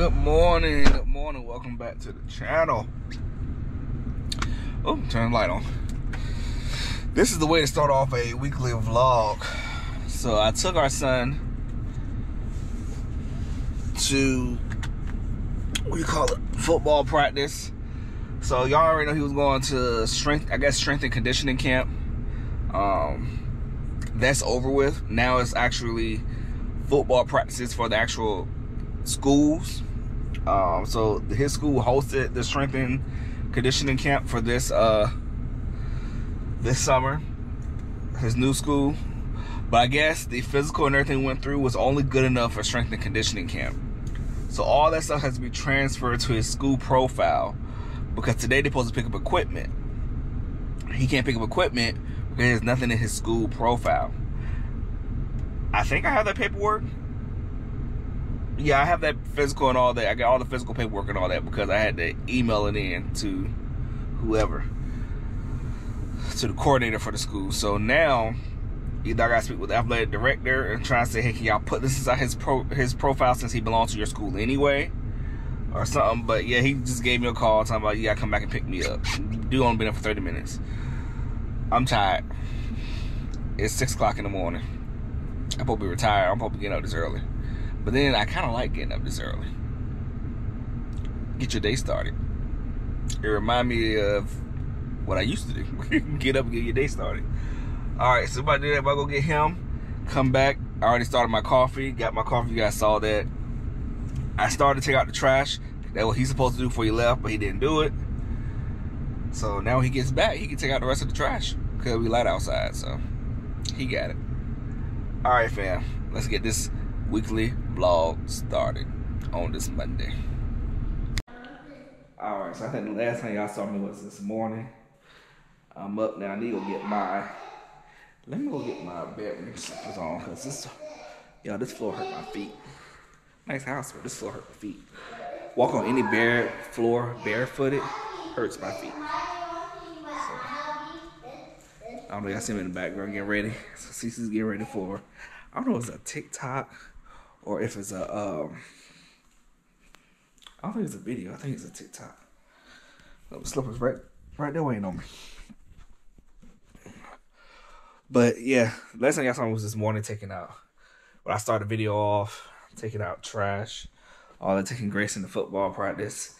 Good morning, good morning. Welcome back to the channel. Oh, turn the light on. This is the way to start off a weekly vlog. So I took our son to what do you call it? Football practice. So y'all already know he was going to strength, I guess strength and conditioning camp. Um, that's over with. Now it's actually football practices for the actual schools. Um, so his school hosted the strength and conditioning camp for this uh this summer. His new school. But I guess the physical and everything went through was only good enough for strength and conditioning camp. So all that stuff has to be transferred to his school profile because today they're supposed to pick up equipment. He can't pick up equipment because there's nothing in his school profile. I think I have that paperwork. Yeah, I have that physical and all that. I got all the physical paperwork and all that because I had to email it in to whoever, to the coordinator for the school. So now, either I got to speak with the athletic director and try to say, hey, can y'all put this inside his pro his profile since he belongs to your school anyway, or something. But yeah, he just gave me a call talking about, yeah, come back and pick me up. Dude only been there for 30 minutes. I'm tired. It's six o'clock in the morning. I'm to be retired. I'm to be getting up this early. But then I kind of like getting up this early. Get your day started. It remind me of what I used to do. get up and get your day started. All right, so if I do that, if I go get him, come back. I already started my coffee. Got my coffee. You guys saw that. I started to take out the trash. That what he's supposed to do before he left, but he didn't do it. So now he gets back, he can take out the rest of the trash because we light outside. So he got it. All right, fam. Let's get this weekly vlog started on this Monday. All right, so I think the last time y'all saw me was this morning. I'm up now. I need to go get my. Let me go get my bedroom slippers on because this, yo, this floor hurt my feet. Nice house, but this floor hurt my feet. Walk on any bare floor barefooted hurts my feet. So, I don't know. Y'all see me in the background getting ready. So Cece's getting ready for. I don't know it's a TikTok or if it's a um I don't think it's a video. I think it's a TikTok. Little slippers right right there waiting on me. But yeah, last time y'all saw was this morning taking out when I started the video off, taking out trash, all that taking Grace in the football practice.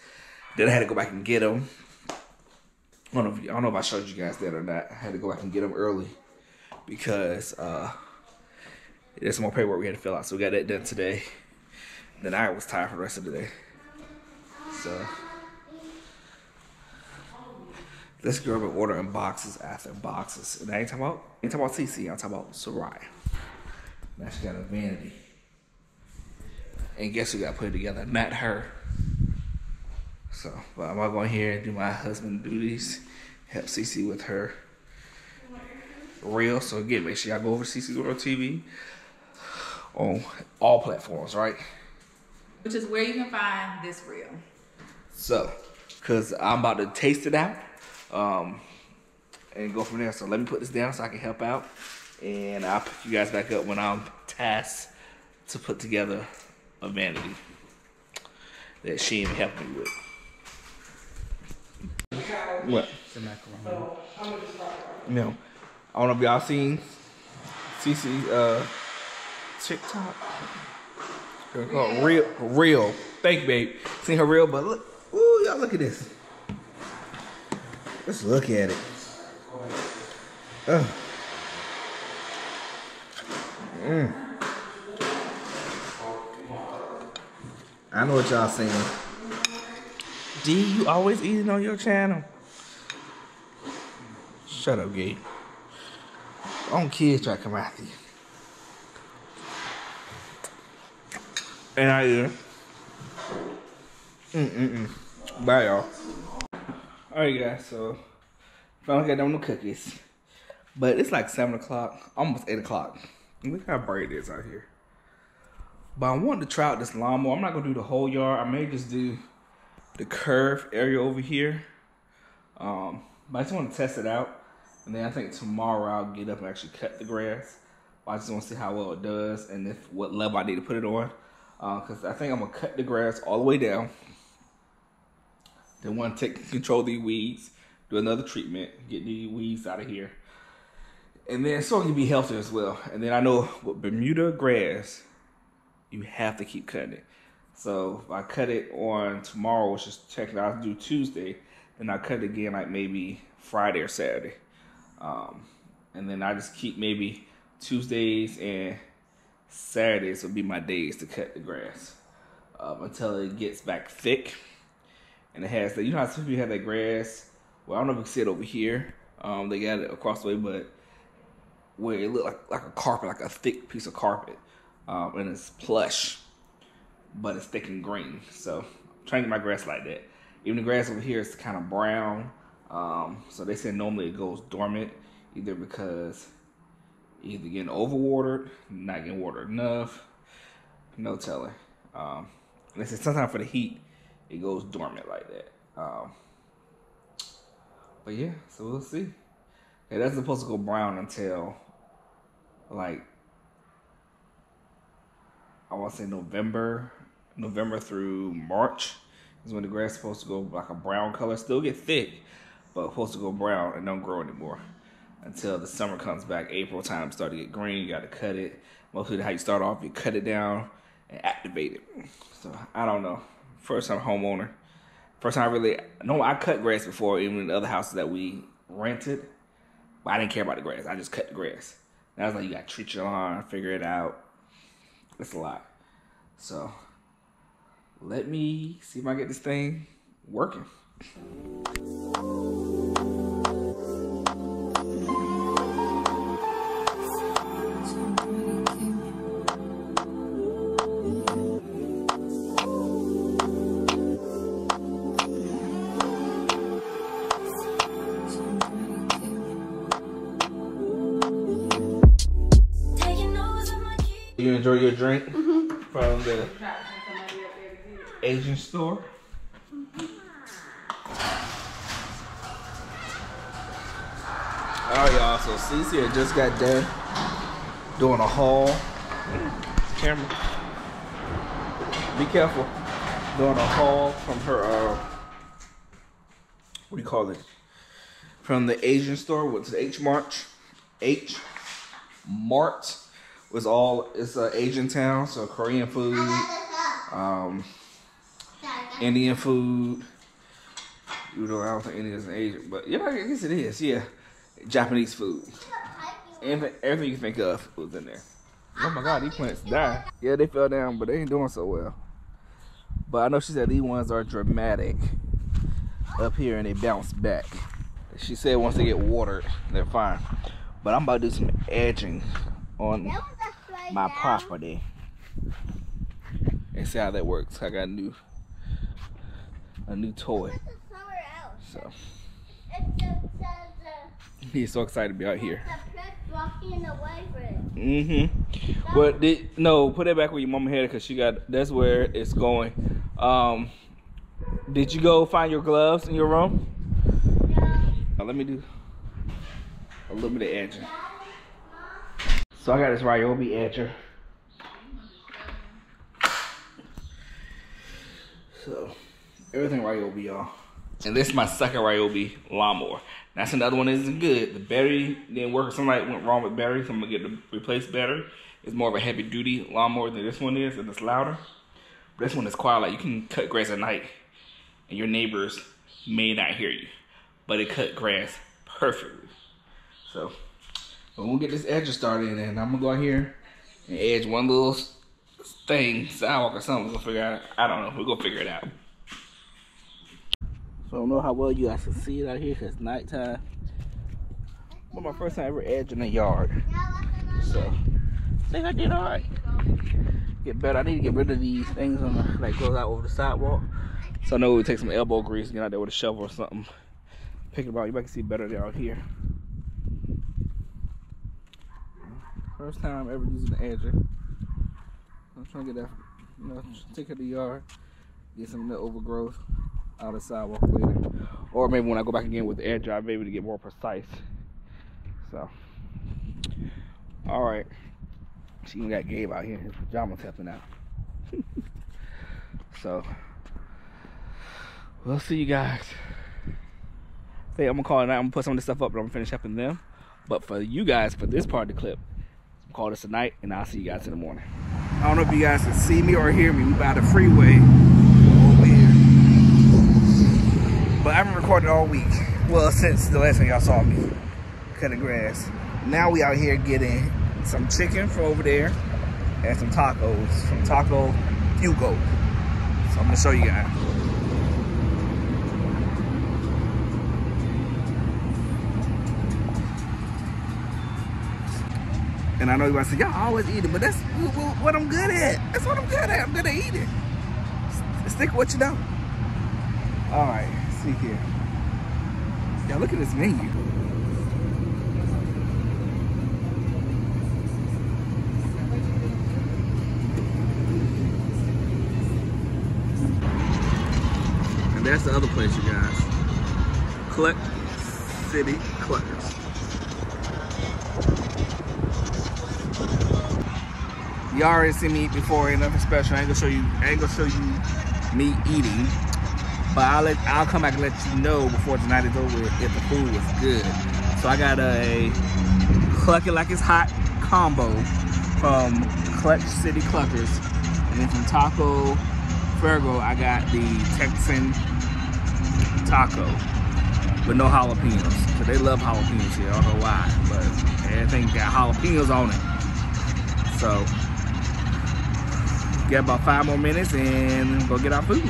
Then I had to go back and get him. I don't know if I don't know if I showed you guys that or not. I had to go back and get him early because uh there's some more paperwork we had to fill out, so we got that done today. Then I was tired for the rest of the day. So this girl been ordering boxes after boxes. And I ain't talking about ain't talking about CC, I'm talking about Sarai. Now she got a vanity. And guess who got put together? Not her. So, but I'm gonna go in here and do my husband duties, help CC with her reel. So again, make sure y'all go over to CC World TV on all platforms, right? Which is where you can find this reel. So, cause I'm about to taste it out, um, and go from there. So let me put this down so I can help out, and I'll pick you guys back up when I'm tasked to put together a vanity that she even helped me with. What? The macaroni. No. I don't know if y'all seen CC uh TikTok. Girl called real real. Thank you, babe. Seen her reel, but look ooh, y'all look at this. Let's look at it. Ugh. Mm. I know what y'all saying. D, you always eating on your channel. Shut up, Gabe. On kids try to come after you. And I do. Mm-mm-mm. Bye, y'all. Alright, guys, so finally got done with the cookies. But it's like 7 o'clock, almost 8 o'clock. Look how bright it is out here. But I want to try out this lawnmower. I'm not going to do the whole yard. I may just do the curve area over here. Um, but I just want to test it out. And then I think tomorrow I'll get up and actually cut the grass. I just want to see how well it does and if what level I need to put it on. Because uh, I think I'm gonna cut the grass all the way down. Then want to take control of these weeds, do another treatment, get the weeds out of here, and then so it can be healthy as well. And then I know with Bermuda grass, you have to keep cutting it. So if I cut it on tomorrow, which is technically I'll do Tuesday, then I cut it again like maybe Friday or Saturday. Um, and then I just keep maybe Tuesdays and Saturdays will be my days to cut the grass um, until it gets back thick. And it has that, you know how some people have that grass? Well, I don't know if you can see it over here. Um, they got it across the way, but where it look like, like a carpet, like a thick piece of carpet. Um, and it's plush, but it's thick and green. So I'm trying to get my grass like that. Even the grass over here is kind of brown. Um, so they say normally it goes dormant, either because either getting overwatered, not getting watered enough, no telling. Um, they sometimes for the heat, it goes dormant like that. Um, but yeah, so we'll see. Yeah, that's supposed to go brown until like I want to say November, November through March is when the grass is supposed to go like a brown color. Still get thick, but supposed to go brown and don't grow anymore until the summer comes back. April time start to get green. You got to cut it. Mostly how you start off, you cut it down and activate it. So I don't know. First time homeowner. First time I really no I cut grass before even in the other houses that we rented. But I didn't care about the grass. I just cut the grass. I was like, you gotta treat your lawn, figure it out. It's a lot. So let me see if I get this thing working. You enjoy your drink mm-hmm. from the Asian store? Alright y'all, so Cece just got done doing a haul. Camera. Be careful. Doing a haul from her uh what do you call it? From the Asian store, what's the H March? H Mart was all it's an Asian town, so Korean food, um, Indian food. You know, I don't think Indian is Asian, but yeah, I guess it is. Yeah, Japanese food. Everything, everything you think of was in there. Oh my God, these plants died. Yeah, they fell down, but they ain't doing so well. But I know she said these ones are dramatic up here and they bounce back. She said once they get watered, they're fine. But I'm about to do some edging on my property and see how that works. I got a new a new toy. So he's so excited to be out here. Mm-hmm. But did no put it back where your mama had it because she got that's where it's going. Um did you go find your gloves in your room? Now, let me do a little bit of edging. So I got this Ryobi edger. So everything Ryobi, y'all. Uh, and this is my second Ryobi lawnmower. That's another one that isn't good. The battery didn't work. Something went wrong with battery, so I'm gonna get the replaced battery. It's more of a heavy duty lawnmower than this one is, and it's louder. But this one is quiet. Like you can cut grass at night, and your neighbors may not hear you, but it cut grass perfectly. So but we'll get this edge started and I'm gonna go out here and edge one little thing, sidewalk or something. We'll figure out. I don't know. We'll go figure it out. So I don't know how well you guys can see it out here because it's nighttime. But my first time ever edging a yard. So I think I did all right. Get better. I need to get rid of these things on the, that goes out over the sidewalk. So I know we take some elbow grease and get out there with a shovel or something. Pick it up. You might see better out here. First time ever using the edger. I'm trying to get that, you know, take it to the yard, get some of the overgrowth out of the sidewalk later. Or maybe when I go back again with the edger, I'll be able to get more precise. So, all right. She even got Gabe out here in his pajamas helping out. so we'll see you guys. Hey, I'm gonna call it. I'm gonna put some of this stuff up, but I'm gonna finish helping them. But for you guys, for this part of the clip, call this a night, and I'll see you guys in the morning. I don't know if you guys can see me or hear me. We by the freeway. But I haven't recorded all week. Well, since the last time y'all saw me cutting grass. Now we out here getting some chicken from over there and some tacos from Taco Hugo. So I'm gonna show you guys. And I know you guys say, y'all always eat it, but that's what I'm good at. That's what I'm good at. I'm good at eating. Stick with what you know. All right, see here. Y'all look at this menu. And that's the other place, you guys. Clutch City Cluckers. You already seen me eat before, ain't nothing special. I ain't gonna show you, I ain't gonna show you me eating. But I'll let I'll come back and let you know before the night is over if the food was good. So I got a Cluck It Like It's Hot combo from Clutch City Cluckers. And then from Taco Fergo, I got the Texan taco with no jalapenos. Cause they love jalapenos here, I don't know why, but everything got jalapenos on it. So, get about five more minutes and go get our food.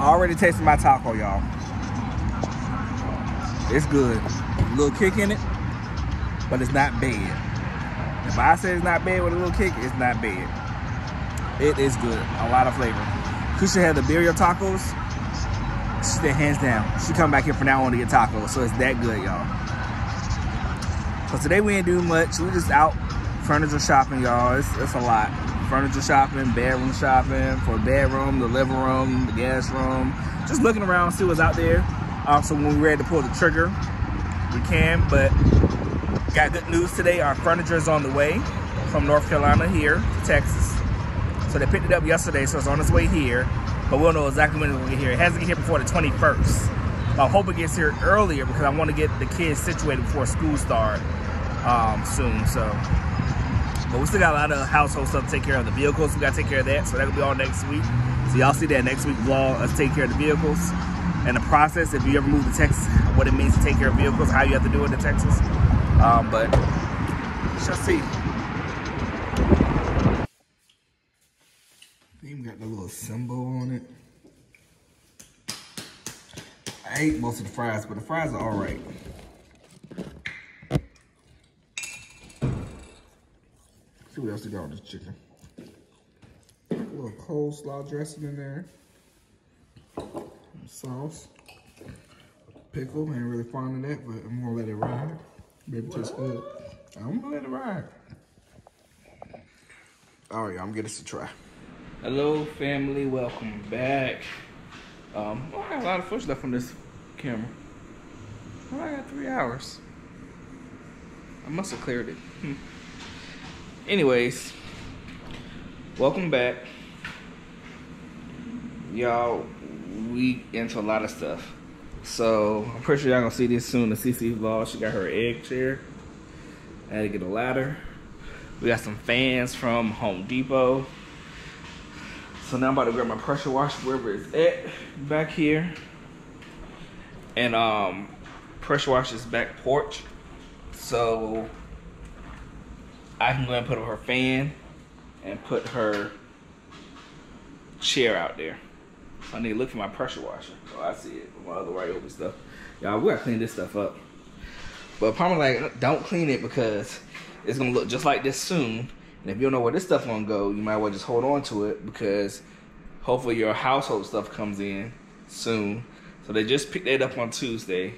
Already tasted my taco, y'all. It's good. A little kick in it, but it's not bad. If I say it's not bad with a little kick, it's not bad. It is good. A lot of flavor. Kusha had the birria tacos. She said hands down. She come back here for now on to get tacos. So it's that good, y'all. So today we ain't doing much. We just out furniture shopping, y'all. It's, it's a lot furniture shopping, bedroom shopping for bedroom, the living room, the guest room. Just looking around, see what's out there. Uh, so when we're ready to pull the trigger, we can. But got good news today. Our furniture is on the way from North Carolina here to Texas. So they picked it up yesterday, so it's on its way here. But we'll know exactly when it will get here. It has to get here before the 21st. I hope it gets here earlier because I want to get the kids situated before school starts um, soon. So but we still got a lot of household stuff to take care of. The vehicles, we got to take care of that. So that'll be all next week. So y'all see that next week vlog, us take care of the vehicles. And the process, if you ever move to Texas, what it means to take care of vehicles, how you have to do it in Texas. Um, but, we shall see. Even got the little symbol on it. I ate most of the fries, but the fries are all right. See what else they got on this chicken. A little coleslaw dressing in there. Sauce. Pickle, I ain't really fond of that, but I'm gonna let it ride. Maybe it tastes good. I'm gonna let it ride. All right, I'm gonna this a try. Hello, family. Welcome back. Um, I got a lot of footage left on this camera. Oh, I got three hours. I must have cleared it. Hmm anyways, welcome back. Y'all, we into a lot of stuff. So I'm pretty sure y'all gonna see this soon. The CC vlog. She got her egg chair. I had to get a ladder. We got some fans from Home Depot. So now I'm about to grab my pressure washer wherever it's at back here. And um pressure wash this back porch. So I can go and put her fan and put her chair out there. I need to look for my pressure washer. Oh, I see it. My other right over stuff. Y'all, we gotta clean this stuff up. But probably like, don't clean it because it's gonna look just like this soon. And if you don't know where this stuff gonna go, you might well just hold on to it because hopefully your household stuff comes in soon. So they just picked that up on Tuesday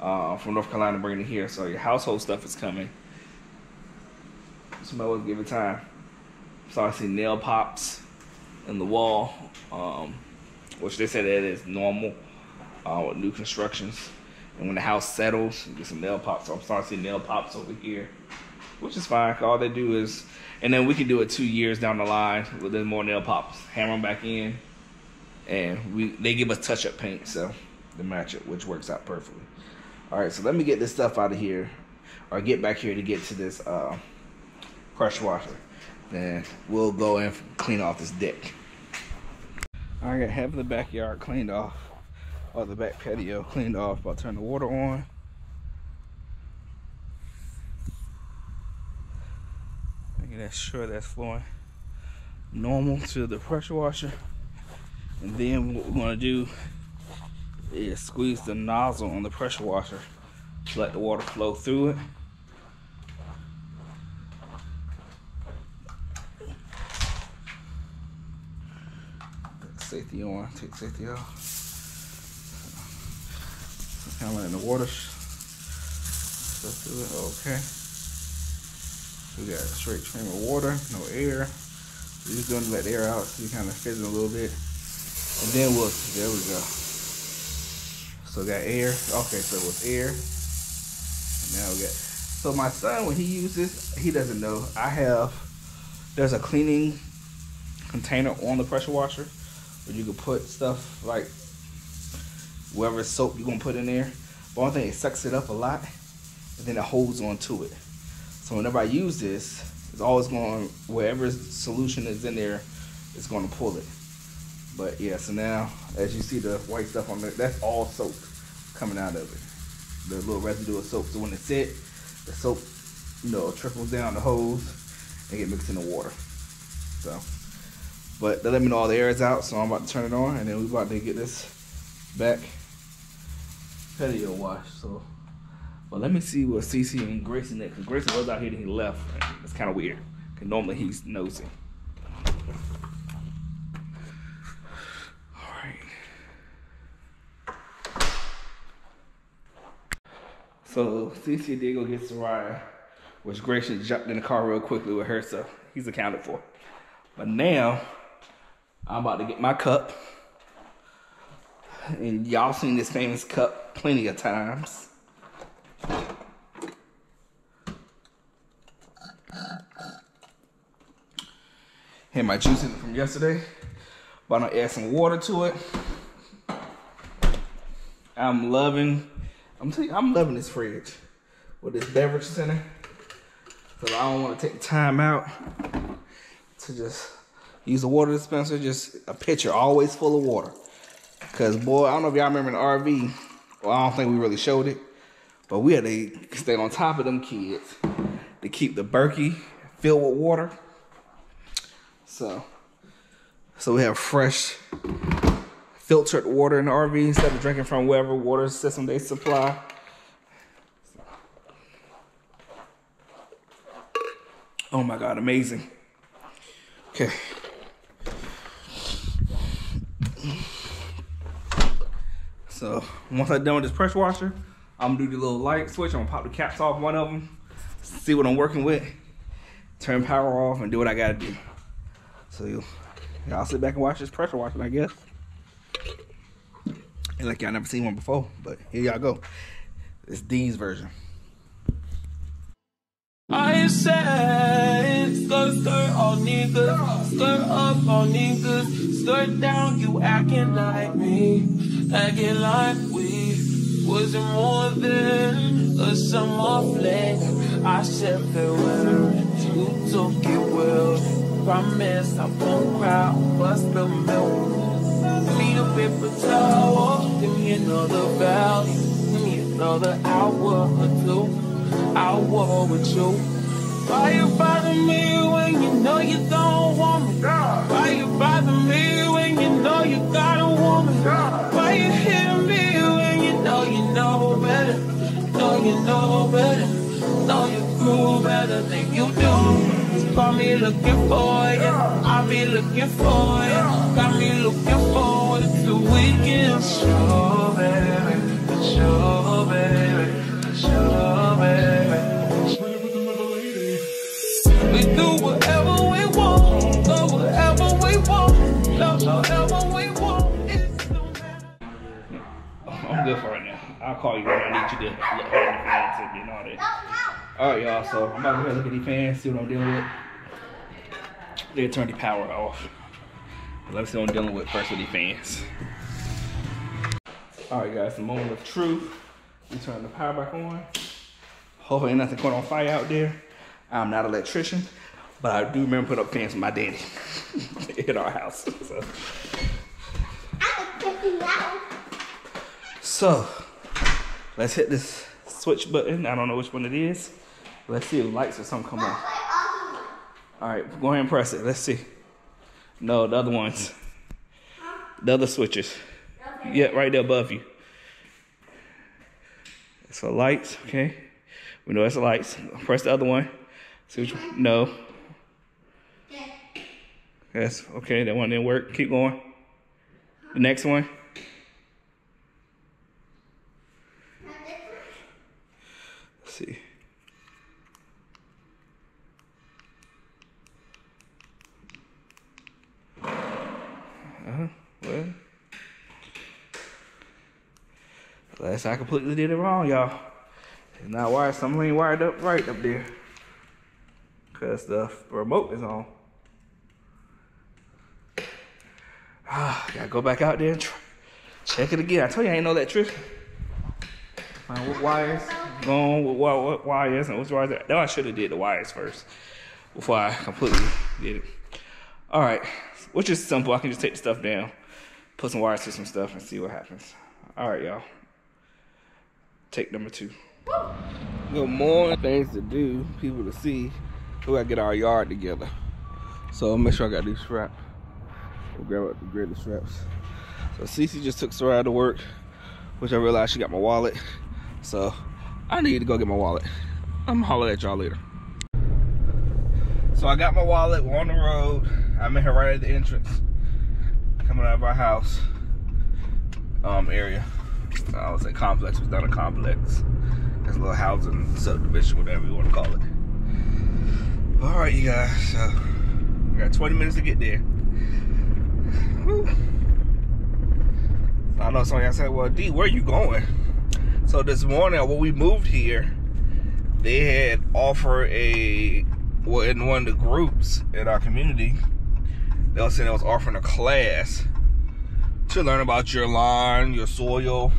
uh, from North Carolina, bringing it here. So your household stuff is coming. Somebody was give it time. So I see nail pops in the wall, um, which they said that is normal uh, with new constructions. And when the house settles, you get some nail pops. So I'm starting to see nail pops over here. which is fine. All they do is, and then we can do it two years down the line with then more nail pops. Hammer them back in, and we they give us touch up paint, so to match it, which works out perfectly. All right, so let me get this stuff out of here, or get back here to get to this uh, pressure washer. Then we'll go and clean off this deck. I got half the backyard cleaned off, or the back patio cleaned off. I'll turn the water on. Making that sure that's flowing normal to the pressure washer. And then what we're gonna do is squeeze the nozzle on the pressure washer to let the water flow through it. Safety on, take uh, safety off. Kind of letting the water stuff through it. Okay. So we got a straight stream of water, no air. We're just going to let the air out so you kind of fizzing a little bit. And then we'll, there we go. So got air. Okay, so it was air. And now we got, so my son, when he uses, he doesn't know. I have, there's a cleaning container on the pressure washer where you can put stuff like whatever soap you're gonna put in there. But one thing, it sucks it up a lot, and then it holds on to it. So whenever I use this, it's always going wherever solution is in there, it's gonna pull it. But yeah, so now as you see the white stuff on there, that's all soap coming out of it. The little residue of soap. So when it's set, the soap, you know, trickles down the hose and get mixed in the water. So. But they let me know all the air is out, so I'm about to turn it on, and then we're about to get this back patio wash. So, but let me see what CC and Grayson did, because Grayson was out here and he left. It's kind of weird, because normally he's nosy. All right. So CC did go get Soraya, which Grayson jumped in the car real quickly with her, so he's accounted for. But now I'm about to get my cup. And y'all seen this famous cup plenty of times. Had my juice in it from yesterday. But I'm gonna add some water to it. I'm loving, I'm telling you, I'm loving this fridge with this beverage center. So I don't want to take time out to just Use a water dispenser, just a pitcher, always full of water. Cause boy, I don't know if y'all remember the RV. Well, I don't think we really showed it, but we had to stay on top of them kids to keep the Berkey filled with water. So, so we have fresh filtered water in the RV instead of drinking from whatever water system they supply. Oh my God, amazing. Okay. So once I'm done with this pressure washer, I'm gonna do the little light switch. I'm gonna pop the caps off one of them, see what I'm working with, turn power off, and do what I gotta do. So y'all sit back and watch this pressure washer, I guess. And like y'all never seen one before, but here y'all go. It's Dean's version. I said, skirt, skirt, all niggas, skirt up, all niggas, skirt down, you acting like me. Acting like we wasn't more than a summer fling. I said farewell, you took it well. Promise I won't cry, bust the milk. Need a paper towel, give me another valley, give me another hour or two. Hour with you. Why you bother me when you know you don't want me? Why you bother me when you know you got a woman? Why you hit me when you know you know better? Know you know better. Know you grew better than you do. Call me looking for you. I'll be looking for you. Got me looking for forward to weekend. Sure, baby. Sure, baby. Sure, baby. We do whatever we want. Go whatever we want. Love however we want. I'm good for right now. I'll call you when I need you to look at the fans and all that. All right, y'all. So I'm about to go look at these fans, see what I'm dealing with. They turn the power off. Let's see what I'm dealing with first with these fans. All right, guys. The moment of truth. We turn the power back on. Hopefully, nothing going on fire out there. I'm not an electrician, but I do remember putting up fans with my daddy in our house. So. So, let's hit this switch button. I don't know which one it is. Let's see if lights or something come on. All right, go ahead and press it. Let's see. No, the other ones. The other switches. Yeah, right there above you. So lights, okay. We know it's the lights. Press the other one. See which one? No. Yes, okay, that one didn't work. Keep going. The next one. Let's see. Uh-huh. Well. Unless I completely did it wrong, y'all. It's not wired. Something ain't wired up right up there. Cause the remote is on. Ah, gotta go back out there and try, check it again. I told you I ain't know that trick. Find what wires going with what, what wires and which wires. That I should have did the wires first before I completely did it. All right, which is simple. I can just take the stuff down, put some wires to some stuff, and see what happens. All right, y'all. Take number two. Good morning. Things to do, people to see. We gotta get our yard together. So make sure I got these straps. We'll grab up the greatest straps. So Cece just took Soraya to work, which I realized she got my wallet. So I need to go get my wallet. I'm holler at y'all later. So I got my wallet, we're on the road. I met her right at the entrance, coming out of our house um, area. I was say complex, was not a complex. It's a little housing subdivision, whatever you want to call it. All right, you guys, so we got 20 minutes to get there. Whew. I know some of y'all said, well, D, where are you going? So this morning, when we moved here, they had offered a, well, in one of the groups in our community, they were saying they was offering a class to learn about your lawn, your soil,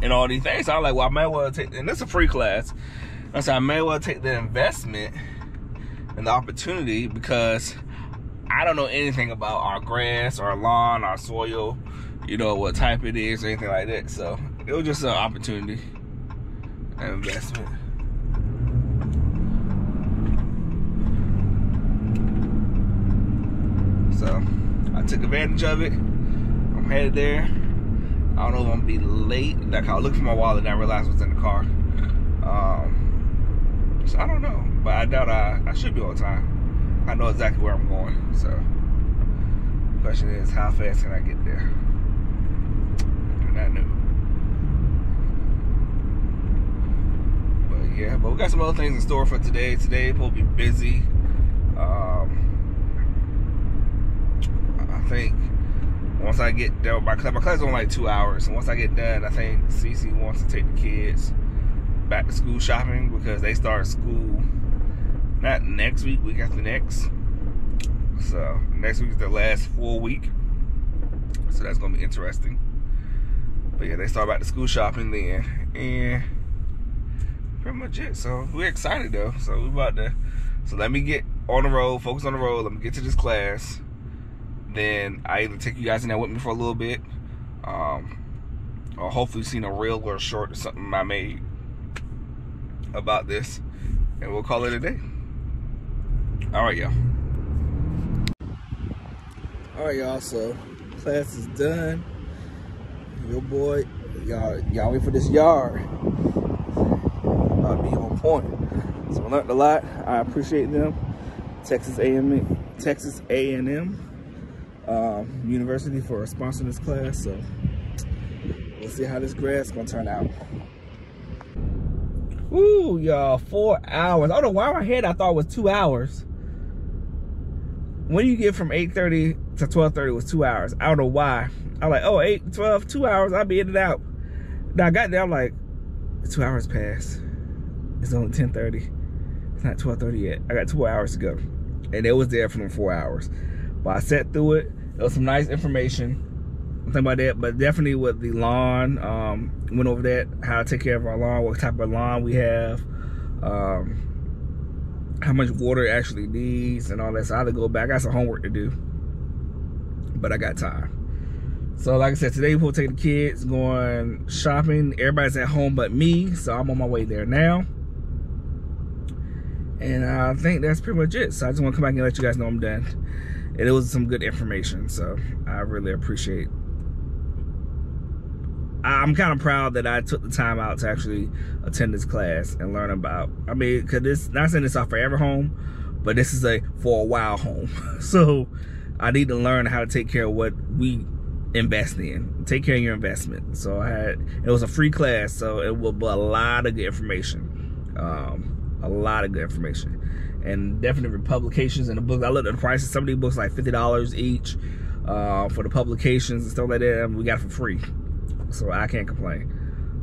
and all these things. So I was like, well, I may well take, and it's a free class. I said, I may well take the investment and the opportunity because I don't know anything about our grass, our lawn, our soil, you know, what type it is, or anything like that. So it was just an opportunity, an investment. So took advantage of it. I'm headed there. I don't know if I'm gonna be late. Like I looked for my wallet and I realized what's in the car. Um, so I don't know, but I doubt I, I should be on time. I know exactly where I'm going. So the question is, how fast can I get there? Do not know. But yeah, but we got some other things in store for today. Today we'll be busy. I think once I get done, my class, my class is only like two hours. And once I get done, I think Cece wants to take the kids back to school shopping because they start school not next week, week after next. So next week is their last full week. So that's gonna be interesting. But yeah, they start back to school shopping then. And pretty much it. So we're excited though. So we about to so let me get on the road, focus on the road, let me get to this class then I either take you guys in there with me for a little bit, um, or hopefully seen a reel or a short or something I made about this, and we'll call it a day. All right, y'all. All right, y'all. So class is done. Your boy, y'all, y'all wait for this yard. I'll be on point. So I learned a lot. I appreciate them. Texas A&M, Texas A&M um, university for sponsoring this class. So we'll see how this grad's gonna turn out. Ooh, y'all, four hours. I don't know why my head I thought was two hours. When you get from 8.30 to 12.30 was two hours. I don't know why. I'm like, oh, 8, 12, two hours, I'll be in and out. Now I got there, I'm like, two hours passed. It's only 10:30. It's not 12:30 yet. I got two hours to go, and it was there for them four hours. But I sat through it. There was some nice information. Nothing about that, but definitely with the lawn. Um, went over that, how to take care of our lawn, what type of lawn we have, um, how much water it actually needs, and all that. So I had to go back. I got some homework to do, but I got time. So like I said, today we'll take the kids going shopping. Everybody's at home but me, so I'm on my way there now. And I think that's pretty much it. So I just want to come back and let you guys know I'm done. And it was some good information, so I really appreciate. I'm kind of proud that I took the time out to actually attend this class and learn about. I mean, cause this not saying this our forever home, but this is a for a while home. so I need to learn how to take care of what we invest in. Take care of your investment. So I had it was a free class, so it will be a lot of good information. Um, a lot of good information. And definitely publications and the books. I looked at the prices. Some of these books like fifty dollars each uh, for the publications and stuff like that. And we got for free, so I can't complain.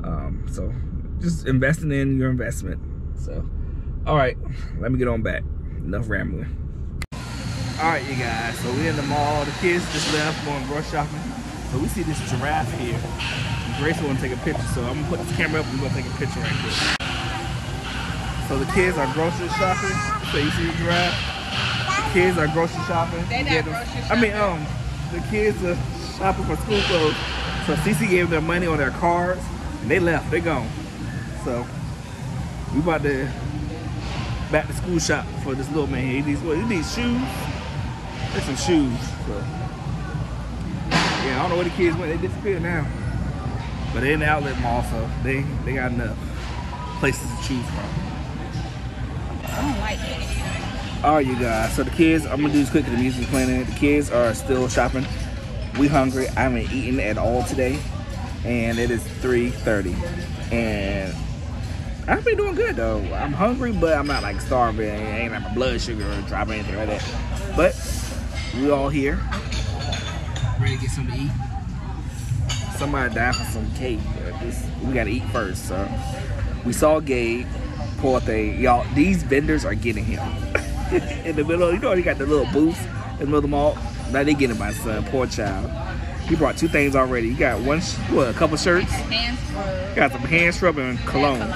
Um, so just investing in your investment. So, all right, let me get on back. Enough rambling. All right, you guys. So we in the mall. The kids just left going grocery shopping. So we see this giraffe here. Grace want to take a picture, so I'm gonna put this camera up and we're gonna take a picture right quick. So the kids are grocery shopping. So you see the? The kids are grocery shopping. They not grocery I mean, um, the kids are shopping for school clothes. So Cece gave them their money on their cards, and they left. They gone. So we about to back to school shop for this little man. He needs what? He needs shoes. There's some shoes. So yeah, I don't know where the kids went. They disappeared now. But they're in the outlet mall, so they they got enough places to choose from. All right, you guys. So the kids, I'm gonna do this quick. The music's playing. The kids are still shopping. We hungry. I haven't eaten at all today, and it is 3:30. And I've been doing good though. I'm hungry, but I'm not like starving. I ain't like my blood sugar or dropping anything like that. But we all here, ready to get something to eat. Somebody died for some cake. But this, we gotta eat first. So we saw Gabe. Poor thing, y'all. These vendors are getting him in the middle. You know, he got the little booth in the middle of the mall. Now they getting my son. Poor child. He brought two things already. He got one, sh- what, a couple shirts. Hand scrub. Got some hand scrubbing and cologne.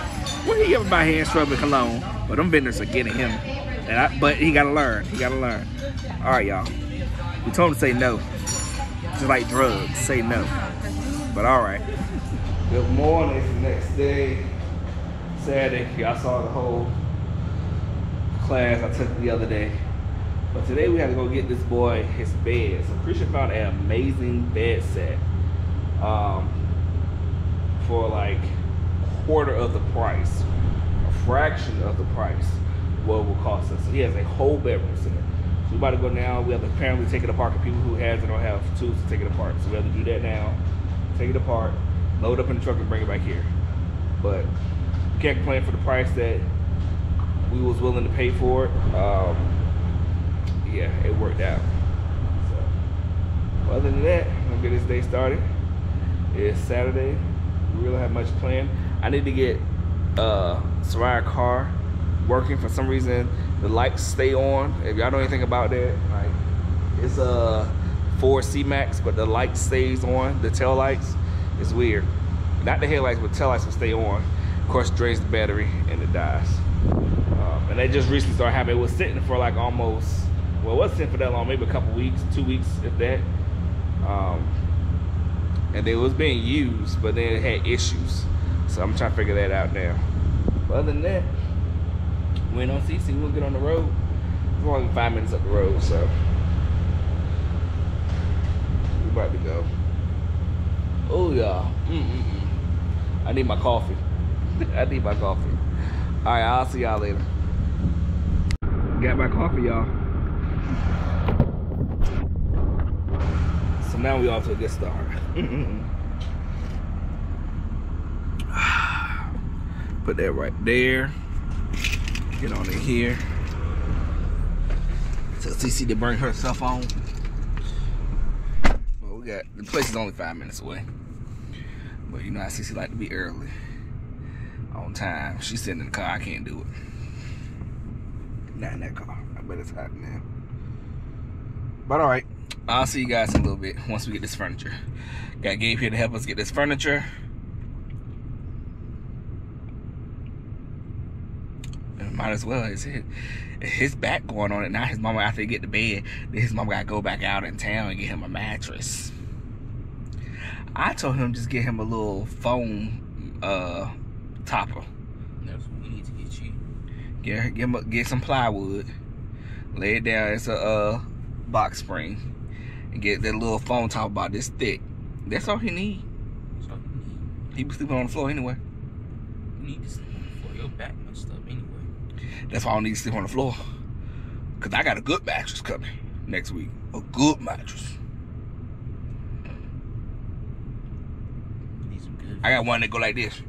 Where he ever buy hand scrub and cologne? But them vendors are getting him. And I, but he gotta learn. He gotta learn. All right, y'all. We told him to say no. Just like drugs, say no. But all right. Good morning. It's the next day, Saturday. Y'all saw the whole class I took the other day. But today we had to go get this boy his bed. So Christian found an amazing bed set. Um, for like quarter of the price, a fraction of the price what it will cost us. So he has a whole bedroom set. So we about to go now. We have to apparently take it apart for people who has it don't have tools to take it apart. So we have to do that now. Take it apart, load it up in the truck and bring it back here. But can't complain for the price that we was willing to pay for it. Um, yeah, it worked out. So other than that, I'm gonna get this day started. It's Saturday. We really have much planned. I need to get uh Soraya car working for some reason. The lights stay on. If y'all know anything about that, like it's a Ford C Max, but the light stays on. The tail lights is weird. Not the headlights, but tail lights will stay on. Of course, drains the battery and it dies. Um, and they just recently started happening. It was sitting for like almost, well, it wasn't sitting for that long, maybe a couple weeks, two weeks, if that. Um, and it was being used, but then it had issues. So I'm trying to figure that out now. But other than that, we ain't on CC. We'll get on the road. It's only five minutes up the road, so we're about to go. Oh yeah. Mm-mm-mm. I need my coffee. I need my coffee. All right, I'll see y'all later. Got my coffee, y'all. So now we off to a good start. Put that right there. Get on in here. Tell CC to bring herself on. Well, we got the place is only five minutes away. But you know how Cece like to be early. On time. She's sitting in the car. I can't do it. Not in that car. I bet it's hot now. But alright. I'll see you guys in a little bit once we get this furniture. Got Gabe here to help us get this furniture. Might as well. It's his, his back going on it now. His mama after he get to bed, then his mama gotta go back out in town and get him a mattress. I told him just get him a little foam uh topper. That's what we need to get you. Get get, get some plywood. Lay it down. It's a uh, box spring. And get that little foam top about this thick. That's all he need. That's all you need. He be sleeping on the floor anyway. You need to sleep on the floor. Your back messed up anyway. That's why I don't need to sleep on the floor. Cause I got a good mattress coming next week. A good mattress. You need some good. I got one that go like this.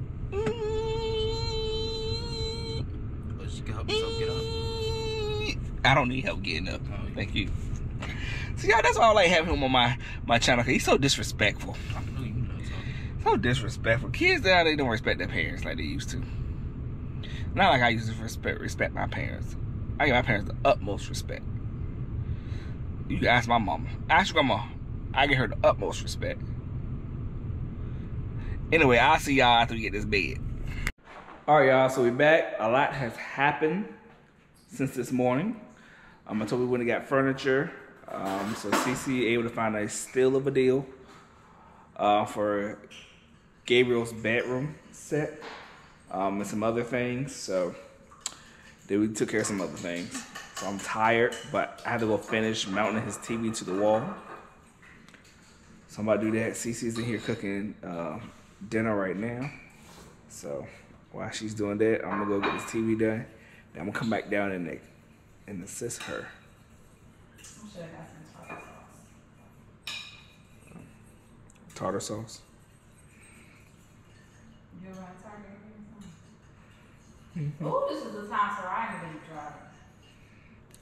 Mm, I don't need help getting up. Oh. Thank you. See, y'all, that's why I like having him on my my channel. Cause he's so disrespectful. I know you know so. Disrespectful. Kids now they don't respect their parents like they used to. Not like I used to respect respect my parents. I give my parents the utmost respect. You ask my mama. Ask your grandma. I give her the utmost respect. Anyway, I'll see y'all after we get this bed. Alright, y'all, so we back. A lot has happened since this morning. Um, I told we went and got furniture. Um, so CC able to find a steal of a deal uh, for Gabriel's bedroom set um, and some other things. So then we took care of some other things. So I'm tired, but I had to go finish mounting his TV to the wall. So I'm about to do that. Cece's in here cooking uh, dinner right now. So while she's doing that, I'm gonna go get this TV done. Then I'm gonna come back down and and assist her. I'm sure I got some tartar sauce. Tartar sauce. You around Target every time? Mm-hmm. Oh, this is the time Soraya been driving.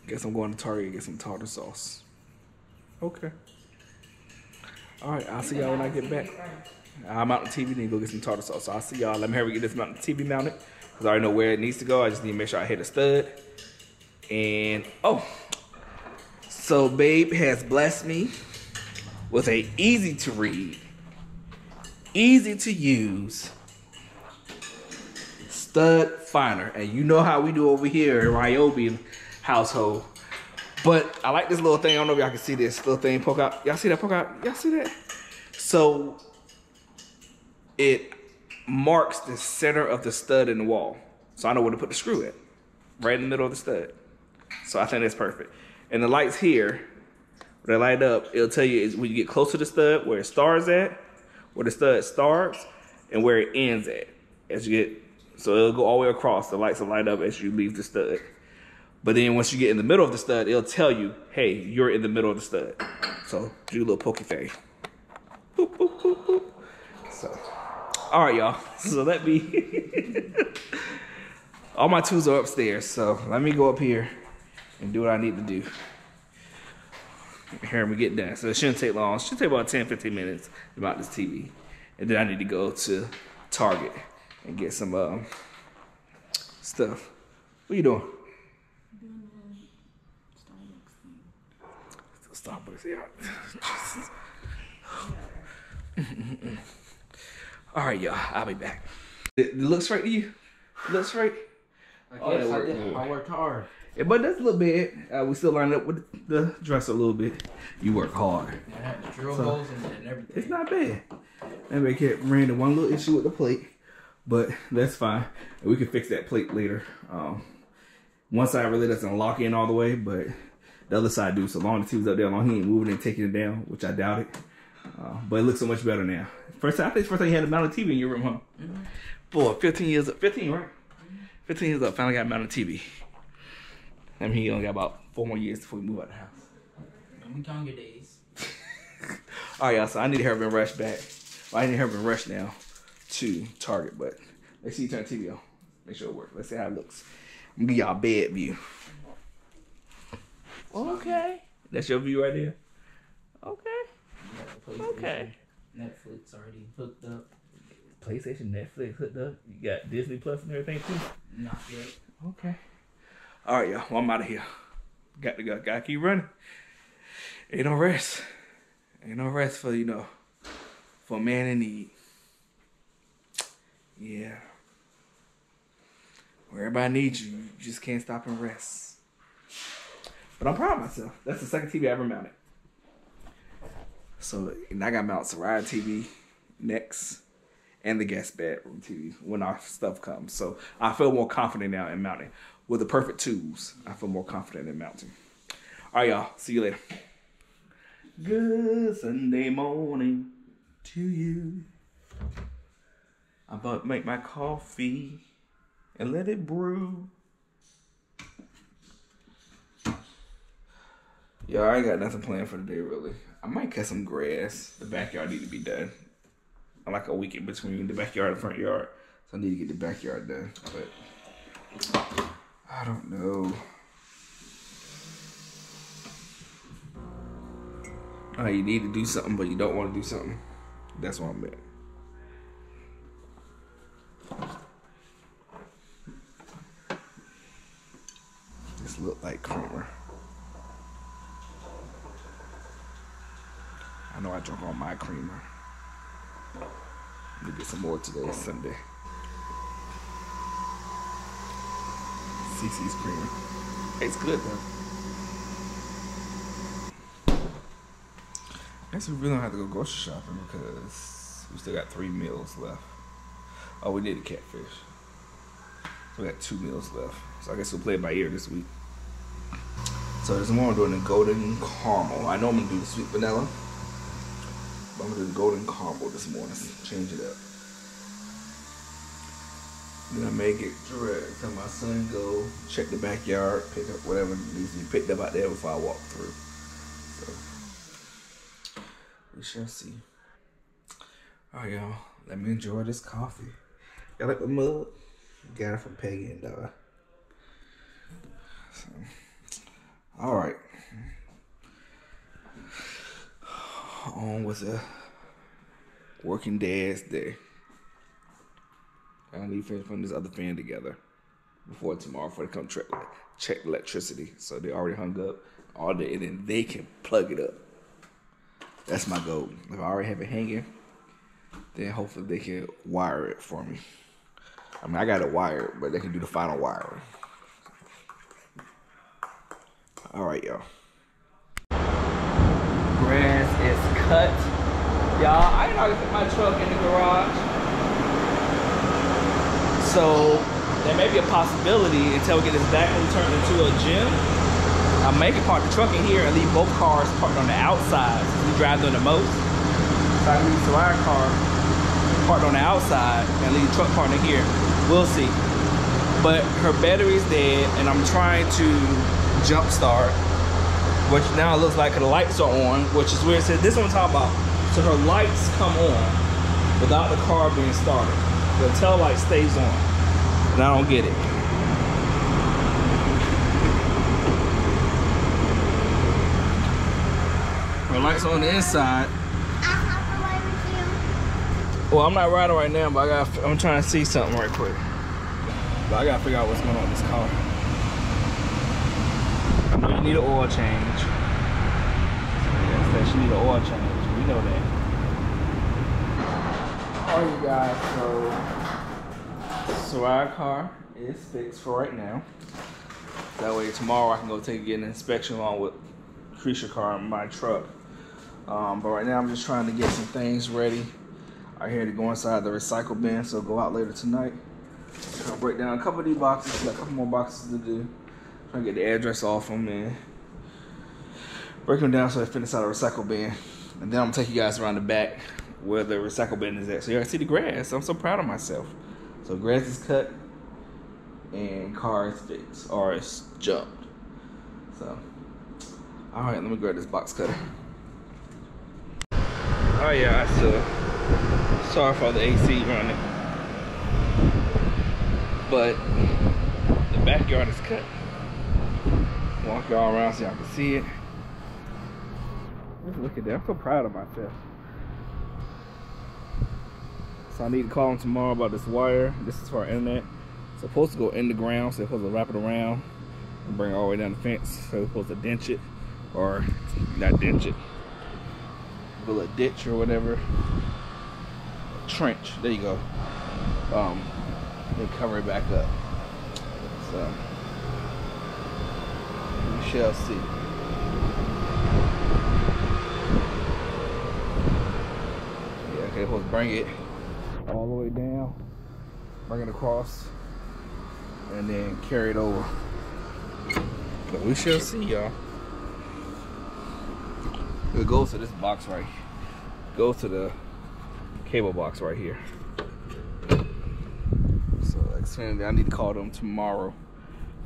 Guess I'm going to Target and get some tartar sauce. Okay. All right, I'll see y'all when I get back. I'm out the TV, then go get some tartar sauce. So I'll see y'all. Let me hurry get this mount TV mounted. Because I already know where it needs to go. I just need to make sure I hit a stud. And, oh. So, Babe has blessed me with a easy to read, easy to use stud finder. And you know how we do over here in Ryobi household. But I like this little thing. I don't know if y'all can see this little thing poke out. Y'all see that poke out? Y'all see that? So it marks the center of the stud in the wall. So I know where to put the screw at. Right in the middle of the stud. So I think that's perfect. And the lights here, when they light up, it'll tell you when you get close to the stud, where it starts at, where the stud starts, and where it ends at. As you get, so it'll go all the way across. The lights will light up as you leave the stud. But then once you get in the middle of the stud, it'll tell you, hey, you're in the middle of the stud. So do a little pokey thing. Boop, boop, boop, boop. So, all right, y'all. So let me. all my tools are upstairs. So let me go up here and do what I need to do. Here we get done. So it shouldn't take long. It should take about 10, 15 minutes about this TV. And then I need to go to Target and get some um, stuff. What you doing? Starbucks, yeah. All right, y'all. I'll be back. It, it looks right to you. It looks right. I Oh, I, worked. did. I worked hard. Yeah, but that's a little bit. Uh, we still lined up with the dress a little bit. You work hard. Drill So- holes it and everything. It's not bad. That may kept ran into one little issue with the plate, but that's fine. And we can fix that plate later. Um, one side really doesn't lock in all the way, but the other side do. So long as he was up there, long he ain't moving and taking it down, which I doubt it. Uh, but it looks so much better now. First time, I think the first time you had a mounted TV in your room, huh? Boy, 15 years up, 15, right? 15 years up, finally got a mounted TV. I mean, he only got about four more years before we move out of the house. Let me count your days. All right, y'all. So I need to have and rushed back. Well, I need to have and rushed now to Target, but let's see you turn the TV on. Make sure it works. Let's see how it looks. I'm gonna give y'all a bed view. Okay. That's your view right there. Okay. You got the PlayStation, Okay. Netflix already hooked up. PlayStation, Netflix hooked up? You got Disney Plus and everything too? Not yet. Okay. All right, y'all. Well, I'm out of here. Got to go. Got to keep running. Ain't no rest. Ain't no rest for you know, for a man in need. Yeah. Where everybody needs you, you just can't stop and rest. But I'm proud of myself. That's the second TV I ever mounted. So and I got mount Soraya TV next and the guest bedroom TV when our stuff comes. So I feel more confident now in mounting. With the perfect tools, I feel more confident in mounting. All right, y'all. See you later. Good Sunday morning to you. I'm about to make my coffee and let it brew. Yo, I ain't got nothing planned for today, really. I might cut some grass. The backyard need to be done. I'm like a week in between the backyard and front yard, so I need to get the backyard done. But I don't know. Uh, you need to do something, but you don't want to do something. That's what I'm at. This look like creamer. I know I drunk all my creamer. Let me get some more today, Sunday. CC's creamer. It's good though. I guess we really don't have to go grocery shopping because we still got three meals left. Oh, we did a catfish. So we got two meals left. So I guess we'll play it by ear this week. So this morning I'm doing the golden caramel. I know I'm gonna do the sweet vanilla. I'm gonna do the golden caramel this morning. Change it up. Then I make it direct. Tell my son go check the backyard, pick up whatever needs to be picked up out there before I walk through. So we shall see. Alright y'all, let me enjoy this coffee. Y'all like the mug? Got it from Peggy and Dara. So, alright. On with a working dad's day. I need to finish putting this other fan together before tomorrow for they come check, check electricity. So they already hung up all day and then they can plug it up. That's my goal. If I already have it hanging, then hopefully they can wire it for me. I mean, I got it wired, but they can do the final wiring. All right, y'all. Grass is cut. Y'all, I I can put my truck in the garage. So there may be a possibility until we get this back and turned into a gym. I may can park the truck in here and leave both cars parked on the outside we drive them the most. So I can leave the Soraya car parked on the outside and leave the truck parked in here. We'll see. But her battery's dead and I'm trying to jump start, which now it looks like the lights are on, which is weird. So this I'm talking about. So her lights come on without the car being started. The tail light stays on. And I don't get it. Her lights on the inside. Well, I'm not riding right now, but I got I'm trying to see something right quick. But I gotta figure out what's going on with this car. I know you need an oil change. Yes, that she need an oil change. We know that. Alright you guys, so Soraya car is fixed for right now. That way tomorrow I can go take get an inspection along with Creature car and my truck. Um, but right now I'm just trying to get some things ready. I had to go inside the recycle bin, so go out later tonight. I'll break down a couple of these boxes, got a couple more boxes to do. To get the address off them and break them down so they fit inside a recycle bin. And then I'm gonna take you guys around the back where the recycle bin is at. So you can see the grass. I'm so proud of myself. So grass is cut and car is fixed or it's jumped. So all right, let me grab this box cutter. Oh yeah, I still sorry for the AC running, but the backyard is cut. Walk y'all around so y'all can see it. Look at that. I'm so proud of myself. So I need to call them tomorrow about this wire. This is for our internet. It's supposed to go in the ground, so they're supposed to wrap it around and bring it all the way down the fence. So they're supposed to dent it, or not dent it, build a ditch or whatever. Trench. There you go. Um, then cover it back up. So shall see. Yeah, okay, let's bring it all the way down, bring it across, and then carry it over. But we shall see, y'all. It goes to this box right. Go to the cable box right here. So Xfinity, I need to call them tomorrow.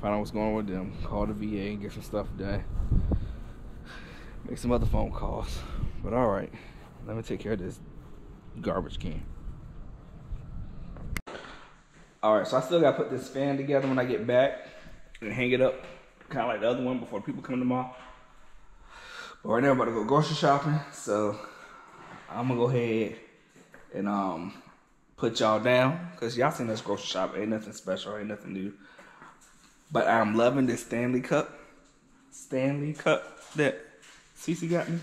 Find out what's going on with them. Call the VA and get some stuff done. Make some other phone calls. But all right, let me take care of this garbage can. All right, so I still gotta put this fan together when I get back and hang it up, kind of like the other one before people come tomorrow. But right now I'm about to go grocery shopping, so I'm gonna go ahead and um put y'all down because y'all seen us grocery shop. Ain't nothing special, ain't nothing new. But I'm loving this Stanley Cup, Stanley Cup that Cece got me.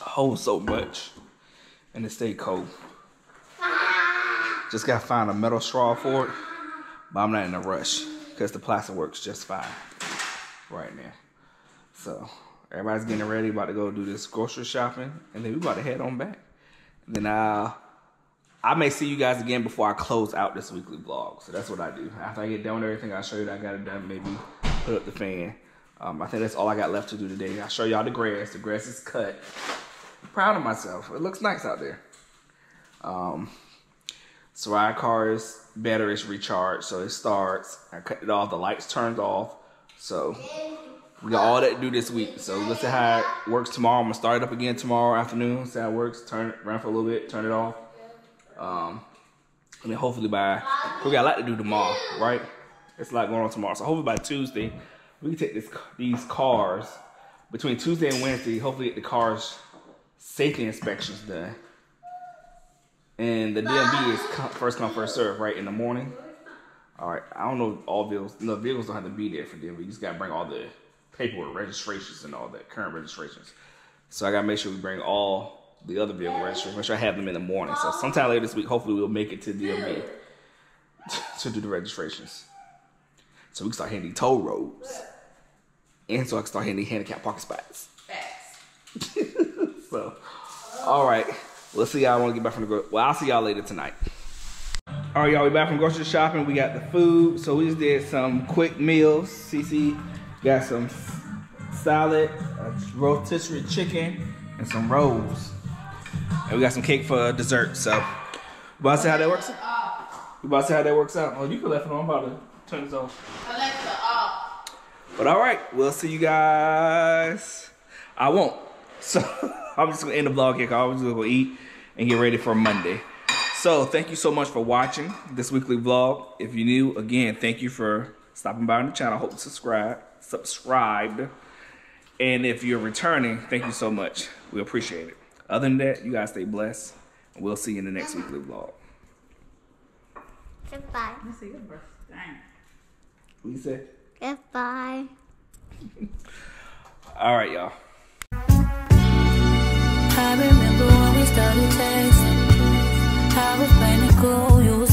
Holds so much, and it stayed cold. Just gotta find a metal straw for it, but I'm not in a rush because the plastic works just fine right now. So everybody's getting ready, about to go do this grocery shopping, and then we about to head on back. And then I, I may see you guys again before I close out this weekly vlog. So that's what I do. After I get done with everything, I'll show you that I got it done. Maybe put up the fan. Um, I think that's all I got left to do today. I'll show y'all the grass. The grass is cut. I'm proud of myself. It looks nice out there. Um, Soraya car's battery is recharged, so it starts. I cut it off. The lights turned off. So we got all that to do this week. So let's see how it works tomorrow. I'm gonna start it up again tomorrow afternoon. See how it works. Turn it run for a little bit. Turn it off. Um, and then hopefully by we got a lot to do tomorrow, right? It's a lot going on tomorrow. So hopefully by Tuesday we can take this these cars between Tuesday and Wednesday. Hopefully get the cars safety inspections done. And the DMV is come, first come first serve, right in the morning. All right, I don't know all vehicles. No vehicles don't have to be there for DMV. You just gotta bring all the paperwork, registrations, and all that current registrations. So I gotta make sure we bring all the other vehicle registrations. Make sure I have them in the morning. So sometime later this week, hopefully we'll make it to DMV to do the registrations. So we can start handing toll roads, and so I can start handing handicap parking spots. so, all right. We'll see y'all when we get back from the gro- Well, I'll see y'all later tonight. All right, y'all. We back from grocery shopping. We got the food. So we just did some quick meals. CC got some salad, a rotisserie chicken, and some rolls. And we got some cake for dessert. So, we about to see how that works. We about to see how that works out. Oh, you can left it on. I'm about to turn this off. Alexa off. But all right, we'll see you guys. I won't. So I'm just gonna end the vlog here. 'cause I'm just gonna go eat and get ready for Monday. So thank you so much for watching this weekly vlog. If you're new, again, thank you for stopping by on the channel. Hope you subscribe, subscribed. And if you're returning, thank you so much. We appreciate it. Other than that, you guys stay blessed. We'll see you in the next weekly vlog. Goodbye. Let me see your breath. Dang. What you say? Goodbye. All right, y'all. I remember when we started texting. I was playing cool, you was.